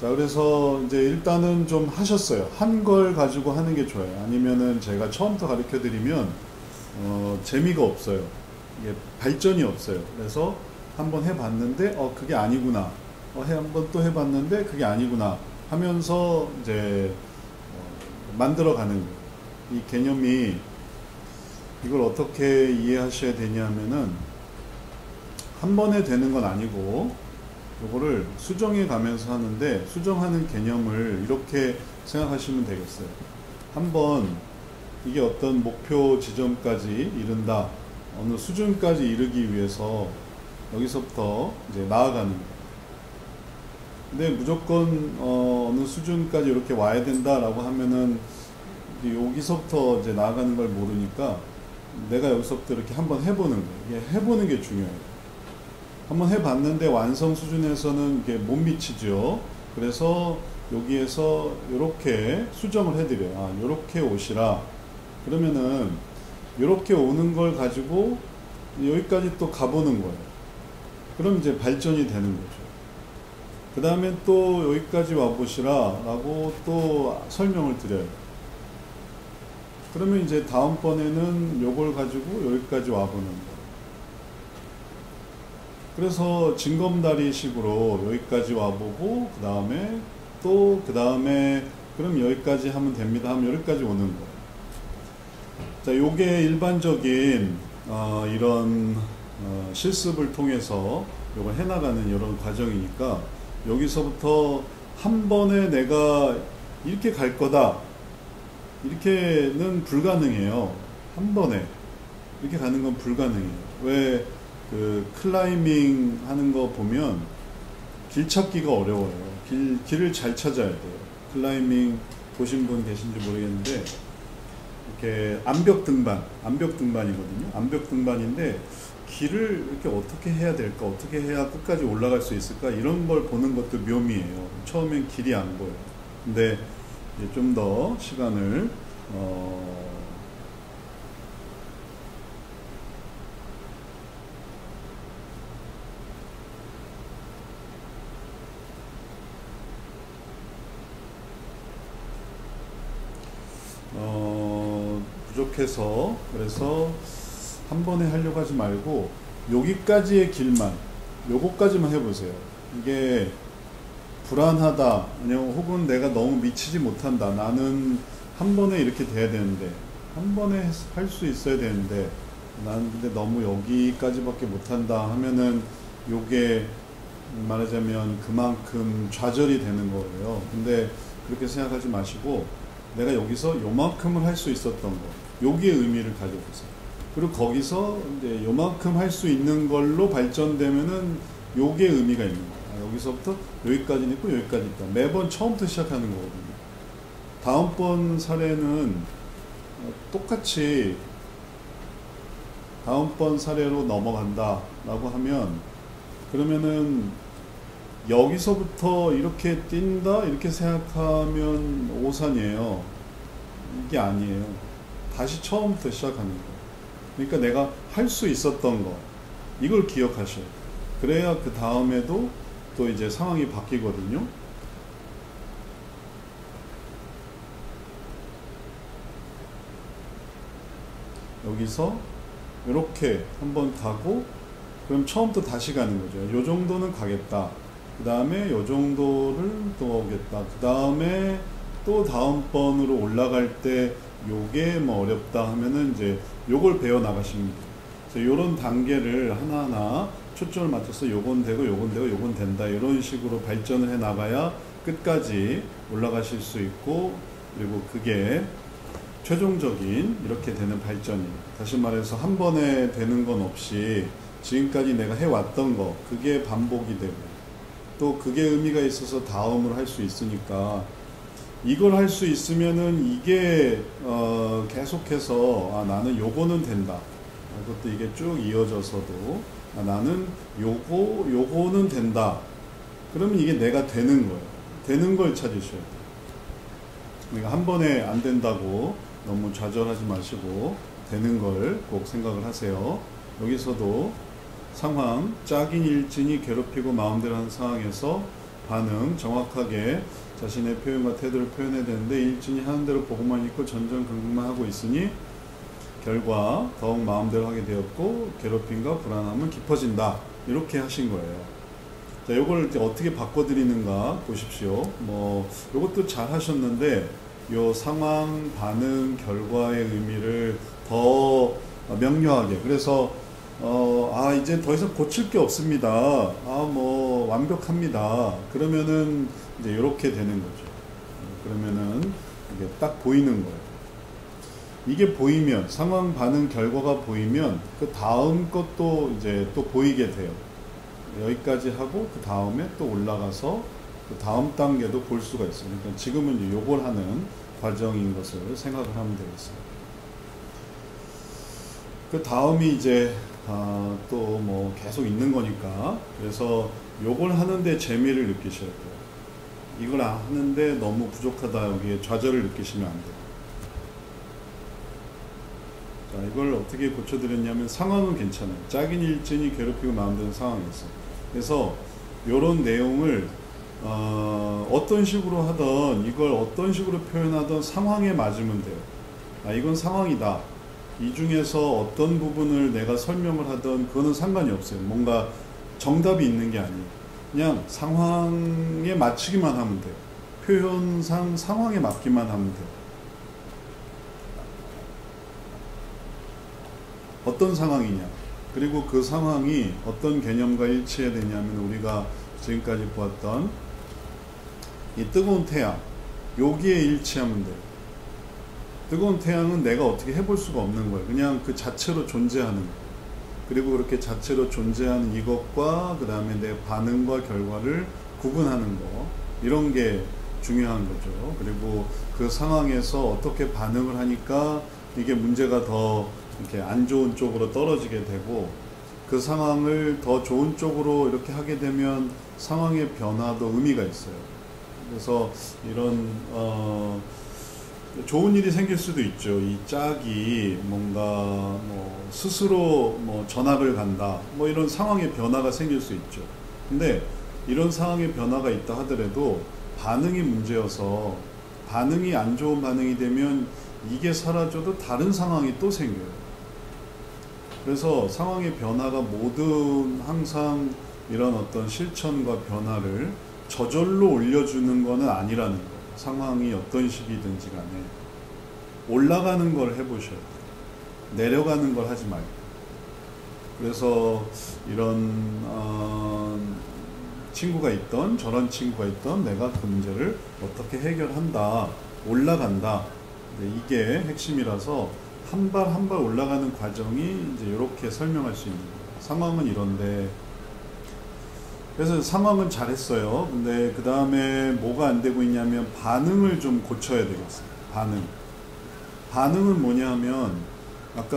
자, 그래서 이제 일단은 좀 하셨어요. 한 걸 가지고 하는 게 좋아요. 아니면은 제가 처음부터 가르쳐 드리면, 어, 재미가 없어요. 이게 발전이 없어요. 그래서 한번 해봤는데, 어, 그게 아니구나. 어, 해, 한번 또 해봤는데, 그게 아니구나. 하면서 이제, 어, 만들어가는. 이 개념이 이걸 어떻게 이해하셔야 되냐면은, 한 번에 되는 건 아니고, 요거를 수정해 가면서 하는데 수정하는 개념을 이렇게 생각하시면 되겠어요. 한번 이게 어떤 목표 지점까지 이른다. 어느 수준까지 이르기 위해서 여기서부터 이제 나아가는. 근데 무조건 어, 느 수준까지 이렇게 와야 된다라고 하면은 여기서부터 이제 나아가는 걸 모르니까 내가 여기서부터 이렇게 한번 해보는 거예요. 해보는 게 중요해요. 한번 해봤는데 완성 수준에서는 이게 못 미치죠. 그래서 여기에서 이렇게 수정을 해드려요. 아, 이렇게 오시라. 그러면은 이렇게 오는 걸 가지고 여기까지 또 가보는 거예요. 그럼 이제 발전이 되는 거죠. 그 다음에 또 여기까지 와보시라 라고 또 설명을 드려요. 그러면 이제 다음번에는 요걸 가지고 여기까지 와보는 거예요. 그래서 징검다리 식으로 여기까지 와보고 그 다음에 또 그 다음에 그럼 여기까지 하면 됩니다 하면 여기까지 오는 거예요. 자, 요게 일반적인 어, 이런 어, 실습을 통해서 요걸 해나가는 이런 과정이니까 여기서부터 한 번에 내가 이렇게 갈 거다 이렇게는 불가능해요. 한 번에 이렇게 가는 건 불가능해요. 왜 그 클라이밍 하는 거 보면 길 찾기가 어려워요. 길, 길을 잘 찾아야 돼요. 클라이밍 보신 분 계신지 모르겠는데 이렇게 암벽 등반, 암벽 등반이거든요. 암벽 등반인데 길을 이렇게 어떻게 해야 될까, 어떻게 해야 끝까지 올라갈 수 있을까 이런 걸 보는 것도 묘미예요. 처음엔 길이 안 보여요. 근데 이제 좀 더 시간을 어, 부족해서 그래서 한 번에 하려고 하지 말고 여기까지의 길만 요거까지만 해보세요. 이게 불안하다 아니면 혹은 내가 너무 미치지 못한다 나는 한 번에 이렇게 돼야 되는데 한 번에 할 수 있어야 되는데 난 근데 너무 여기까지밖에 못한다 하면은 요게 말하자면 그만큼 좌절이 되는 거예요. 근데 그렇게 생각하지 마시고 내가 여기서 요만큼을 할 수 있었던 거 여기에 의미를 가져보세요. 그리고 거기서 이제 요만큼 할 수 있는 걸로 발전되면은 요게 의미가 있는 거예요. 아, 여기서부터 여기까지 있고 여기까지 있다. 매번 처음부터 시작하는 거거든요. 다음번 사례는 어, 똑같이 다음번 사례로 넘어간다 라고 하면 그러면은 여기서부터 이렇게 뛴다 이렇게 생각하면 오산이에요. 이게 아니에요. 다시 처음부터 시작하는 거. 그러니까 내가 할 수 있었던 거 이걸 기억하셔요. 그래야 그 다음에도 또 이제 상황이 바뀌거든요. 여기서 이렇게 한번 가고 그럼 처음부터 다시 가는 거죠. 요 정도는 가겠다. 그 다음에 요 정도를 또 오겠다. 그 다음에 또 다음번으로 올라갈 때 요게 뭐 어렵다 하면은 이제 요걸 배워 돼요. 그래서 요런 단계를 하나하나 초점을 맞춰서 요건 되고 요건 되고 요건 된다 이런 식으로 발전을 해 나가야 끝까지 올라가실 수 있고 그리고 그게 최종적인 이렇게 되는 발전이에요. 다시 말해서 한 번에 되는 건 없이 지금까지 내가 해왔던 거 그게 반복이 되고 또 그게 의미가 있어서 다음을 할 수 있으니까 이걸 할 수 있으면은 이게 어 계속해서 아 나는 요거는 된다. 그것도 이게 쭉 이어져서도 아 나는 요거 요거는 된다. 그러면 이게 내가 되는 거예요. 되는 걸 찾으셔야 돼요. 그러니까 한 번에 안 된다고 너무 좌절하지 마시고 되는 걸 꼭 생각을 하세요. 여기서도 상황, 짝인 일진이 괴롭히고 마음대로 하는 상황에서 반응 정확하게 자신의 표현과 태도를 표현해야 되는데 일진이 하는 대로 보고만 있고 전전긍긍만 하고 있으니 결과 더욱 마음대로 하게 되었고 괴롭힘과 불안함은 깊어진다 이렇게 하신 거예요. 자, 이제 어떻게 바꿔드리는가 보십시오. 뭐 요것도 잘 하셨는데 요 상황, 반응, 결과의 의미를 더 명료하게 그래서 어, 아, 이제 더 이상 고칠 게 없습니다. 아, 뭐, 완벽합니다. 그러면은, 이제 이렇게 되는 거죠. 그러면은, 이게 딱 보이는 거예요. 이게 보이면, 상황, 반응, 결과가 보이면, 그 다음 것도 이제 또 보이게 돼요. 여기까지 하고, 그 다음에 또 올라가서, 그 다음 단계도 볼 수가 있어요. 그러니까 지금은 이제 요걸 하는 과정인 것을 생각을 하면 되겠습니다. 그 다음이 이제 아, 또 뭐 계속 있는 거니까 그래서 요걸 하는데 재미를 느끼셔야 돼요. 이걸 하는데 너무 부족하다 여기에 좌절을 느끼시면 안 돼요. 자 이걸 어떻게 고쳐드렸냐면 상황은 괜찮아요. 짝인 일진이 괴롭히고 마음드는 상황이었어요. 그래서 요런 내용을 어, 어떤 식으로 하던 이걸 어떤 식으로 표현하던 상황에 맞으면 돼요. 아 이건 상황이다. 이 중에서 어떤 부분을 내가 설명을 하던 그거는 상관이 없어요. 뭔가 정답이 있는 게 아니에요. 그냥 상황에 맞추기만 하면 돼요. 표현상 상황에 맞기만 하면 돼요. 어떤 상황이냐. 그리고 그 상황이 어떤 개념과 일치해야 되냐면 우리가 지금까지 보았던 이 뜨거운 태양. 여기에 일치하면 돼요. 뜨거운 태양은 내가 어떻게 해볼 수가 없는 거예요. 그냥 그 자체로 존재하는 거예요. 그리고 그렇게 자체로 존재하는 이것과 그 다음에 내 반응과 결과를 구분하는 거 이런 게 중요한 거죠. 그리고 그 상황에서 어떻게 반응을 하니까 이게 문제가 더 이렇게 안 좋은 쪽으로 떨어지게 되고 그 상황을 더 좋은 쪽으로 이렇게 하게 되면 상황의 변화도 의미가 있어요. 그래서 이런 어 좋은 일이 생길 수도 있죠. 이 짝이 뭔가 뭐 스스로 뭐 전학을 간다. 뭐 이런 상황의 변화가 생길 수 있죠. 근데 이런 상황의 변화가 있다 하더라도 반응이 문제여서 반응이 안 좋은 반응이 되면 이게 사라져도 다른 상황이 또 생겨요. 그래서 상황의 변화가 모든 항상 이런 어떤 실천과 변화를 저절로 올려주는 것은 아니라는 거예요. 상황이 어떤 식이든지 간에 올라가는 걸 해보셔야 돼요. 내려가는 걸 하지 말고. 그래서 이런 어, 친구가 있던 저런 친구가 있던 내가 그 문제를 어떻게 해결한다 올라간다 이게 핵심이라서 한 발 한 발 올라가는 과정이 이제 이렇게 설명할 수 있는 거예요. 상황은 이런데 그래서 상황은 잘했어요. 근데 그 다음에 뭐가 안 되고 있냐면 반응을 좀 고쳐야 되겠어요. 반응. 반응은 뭐냐면 아까